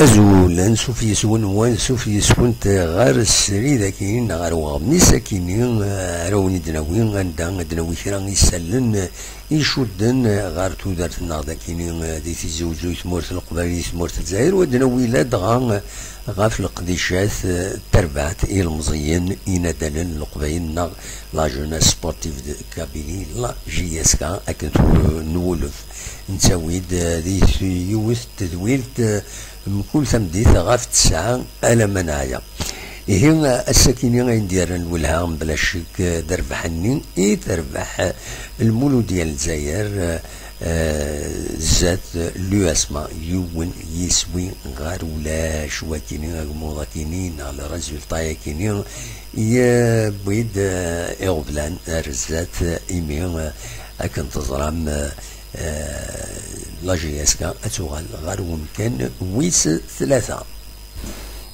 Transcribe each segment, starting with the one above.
أزولا سوفي يسون وان سوفي يسون غار السري ذاكين غار وغمني ساكينين راوني دناوين غندا دناوي كرا يسلن يشدن غار تودرت النار ذاكينين دي تيزوجو ثمورت القبالي ثمورت الجزائر ودناوي لا دغا غاف القديشات تربعت إلى المزيين إنادلن القبايل نغ لا جونا سبورتيف كابيني لا جي إس كا أكن نولف. نتاويد ذي يوث تدويلت كل ثمديث غاف تسعة ألا منايا. هي السكينة غيندير الولها بلا شك دربحني. إي تربح المولو ديال الجزائر زات لو اسما يون يسوي غار ولا شوا كيني غموضا كيني على ريزولتا كيني. يا بيد اغفلان رزات ايمي اكن تزرام لا جي اس كا اتوغال غار كان ويس ثلاثة.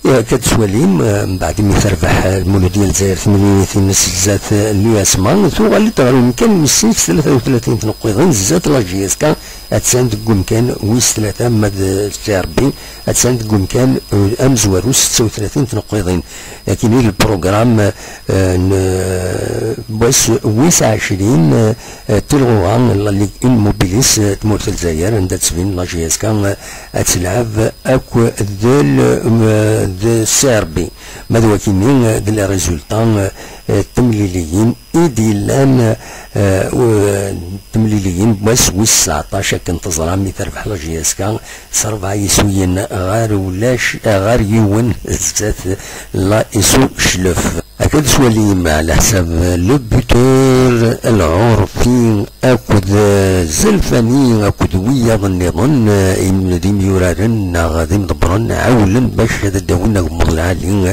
كتسواليم من بعد ما تربح المولود ديال الجزائر 88 زات لو اسما ثوغال تغال يمكن مسيت 33 تنقيضين زات لا جي اس كا أتساند كان ويس ثلاثة مد التربي أتساند كان امزوارو 36 تنقيضين. لكن البروغرام بس ويس 20 تلغوغان اللي إلموبيليس تمورت الجزائر عندها تسبين لا جي إس كا تلعب أكو ذل سيربي ماذا كيني دي ريزولتان التمليليين إيدي لأن التمليليين بس ويس 19 كنت زرامي تربح لا جي إس كا. سربع يسوين غار ولاش غار يون زات لا يسو شلف أكد سوالي على حساب لو بوتور العرفي أكد زلفاني أكد ويا ظن إن ذي ميورارن غادي مدبرن عولا باش هذا داونا مغلالين.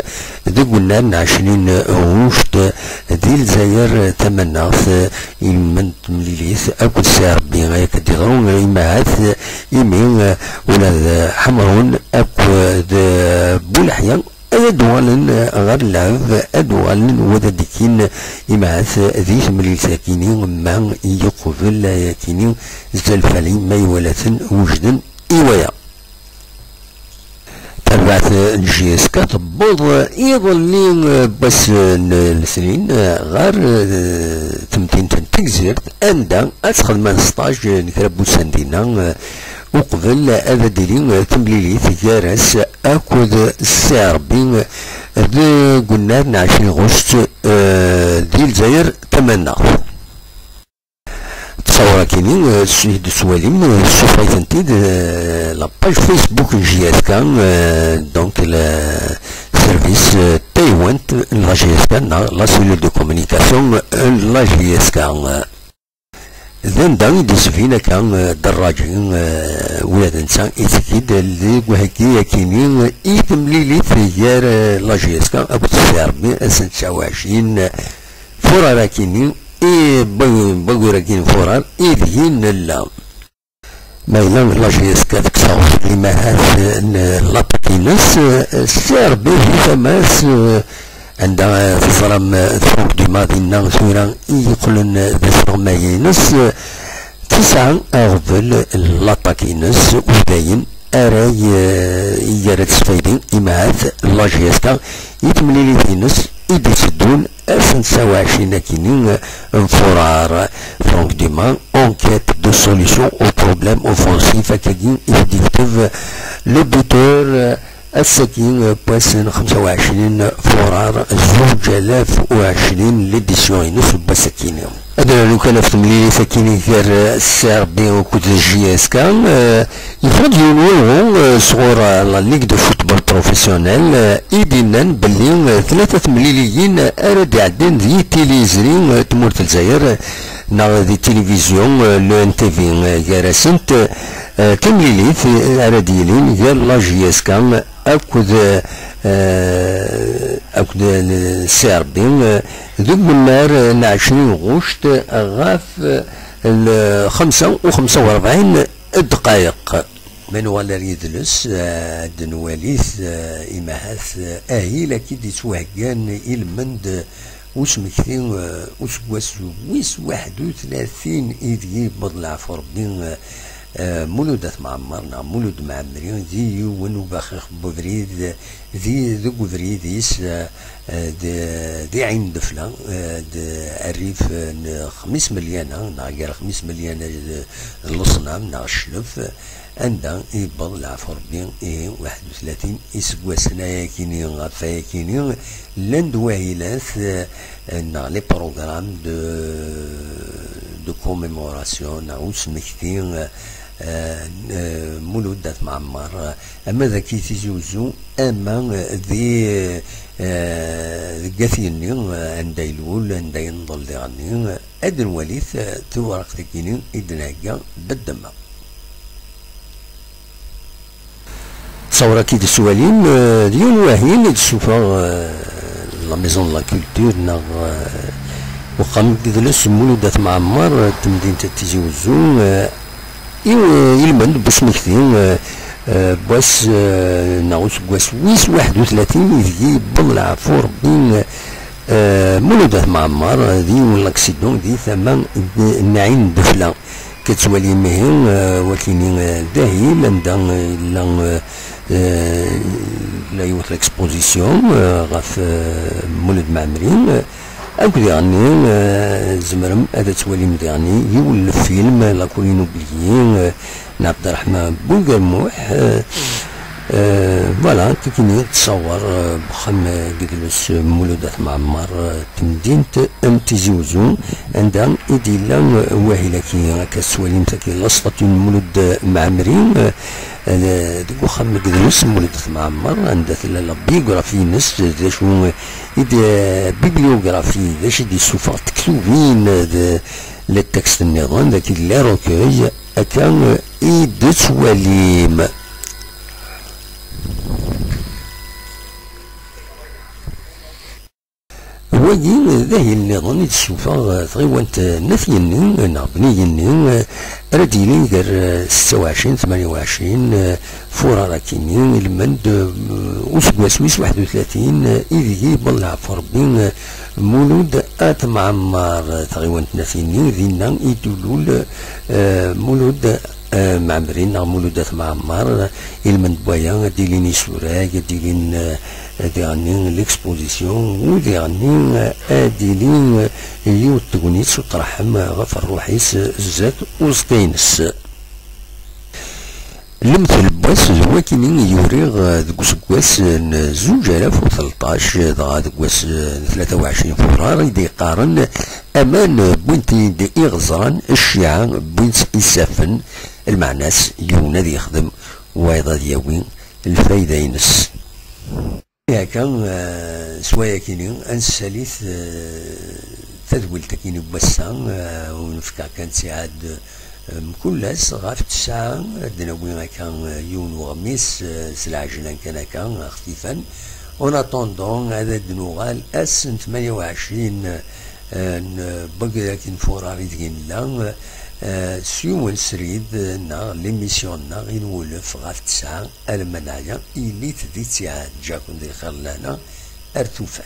ذي قلنا عشرين غوشت. ذي الجزائر تمناث من تمليليث أكد ساربي غاية كديرون إماعات يمين ولا حمرون. أكد بولحيان أدوالن غير اللعب أدوالن وذا ديكين إمعاث ذي ثملي ساكيني ما يقبل يكيني. زلفالي ما يولثن وجدا إيوايا تبعت الجي اس كتبوض يظلي بس السنين غير تمتين تنتكزيرت أندا أتخدم ستاج نكربو سندينا وقبل هذا ديري تمليلي تجارس اكود السيربي ذي قلنا نعشرين غشت دي الجزائر تمنى تصور كيني السيد سواليم شوفاي تنتيد لاباج فيسبوك جي اس كان دونك سيرفيس تايوان لا جي اس كان لا سيلول دو كومونيكاسيون لا جي اس كان ذن دان دي سفينة كان دراجين ولاد انسان اتكيد اللي وهكي يكينين ايتم ليلي ثيار لاجيسكا ابو تسيربي اسن تسعوعشرين فرارا كينين اي بغورا كين فرار اي ذهين لا ما يلان لاجيسكا تكساو لما هاث لابكينس سيربي في ثماس عندها في ظلام ثروك دي ماضينا ثورا يقولن بثرماينس تسعة أغفل لاطاكينس وداين أراي يارد سفايدين إماعات لاجيسكا يتملي لي فينس إيدي تدون أسن سوا عشرين كينين انفرار فرانك ديما انكيت دو سوليسيون أو بروبليم اوفونسيف كاين يديكتيف لو بوتور السكين باسن خمسة وعشرين فرار زوج آلاف وعشرين ليديسيون ينص بسكين هذا لو كان في ملي سكين غير السربي وكوت جي اس كان يفرض يونيو صغور لا ليغ دو فوتبول بروفيسيونيل ايدينا بلي ثلاثة مليليين اراد يعدين ذي تيليزري تمورت الجزائر نا ذي تلفزيون لو ان تي في غير تمليليت اراديلين غير لا جي اس كان اكد اكد السيربين ذوك النار عشرين غشت غاف خمسة وخمسة واربعين دقائق من ولا يدلس دنواليث إماهاث أهي لكن دي توهقان إلمند وسمكتين وسواس ويس واحد وثلاثين إيدي بضلع فربين مولودات معمر نا مولود معمرين ذي يون وباخخ بوفريد ذي ذو بوفريديس دي عين دفلة الريف خميس مليانة نا غير خميس مليانة الصنام نا الشلف عندها يبض العفو ربي إيه واحد وثلاثين إسقوا سنة كيني غافا كيني لند واهلات نا لي بروغرام دو دو كوميموراسيون نا سمكتين مولودات معمر. أما ذاك تيجوزو أما ذي قاثيني عند يلول عند ينضل يعني ادن وليث تورق تكيني ادناقا بالدماغ. تصور كي السوالين ديال واهين تشوفها لا ميزون لا كولتور نا وقام كدلس مولودات معمر تمدينة تيجي وزو يلمن باش مكتين باش ناوس باش ويس واحد وثلاثين يجي بضلع فور بين مولودات معمر ذي ولا ذي ثمان نعين دفلة كتولي مهين ولكن داهي لندن لا لا يوث ليكسبوزيسيون غاف مولد معمرين اكو يعني زمرم هذا توالي يعني يولف فيلم لا كولينو بليين عبد الرحمن بوغرموح فوالا كيكيني تصور بخم قدلس مولودات معمر تمدينة امتيزي وزون عندها إديلا واهلة كي كسواليم تاكي لسطة مولود معمرين ديك وخم قدلس مولودات معمر عندها لا بيوغرافي نس ذا شو بيبليوغرافي ذا شي دي سوفا تكتوبين للتكست النظام ذاك اللي روكوي كان إيدت وليم وين ذاهي النظام يتشوفا تغيوانت نفيني نا بنيني رديني دار ستة وعشرين ثمانية وعشرين فورا راكيني المند وسكوا سويس واحد وثلاثين إذي بلع فربين مولود آت معمر تغيوانت نفيني ذينا يدولول مولود معمرين مولودات معمر المند بويا ديلين سوراك ديلين ديغني ليكسبوزيسيون وديغني اديلين يو تكونيت وطرحم غف الروحيس زات وسطينس المثل باس هو كيني يوريغ ديك سكواس زوج آلاف وثلطاش دغا ديك ثلاثة وعشرين فبراير يدي قارن أمان بوينتي دي إغزران الشيعة بوينت يسافن المعناس يونا دي يخدم وأيضا دياوين الفايدة ينس كان سوايا كيني انساليث تذويل تكيني بسا ونفكا كان سعاد مكلاس غاف تسعة دناوي كان يون وغميس سلعجنا كان كان اختفا اون اتوندون هذا دنوغال اس 28 بقى لكن فوراري دين لا سيون سريد نا ليميسيون نا غين ولف غاف تسعة المنايا إلي تدي تسعة جاكون دي خلانا ارتوفات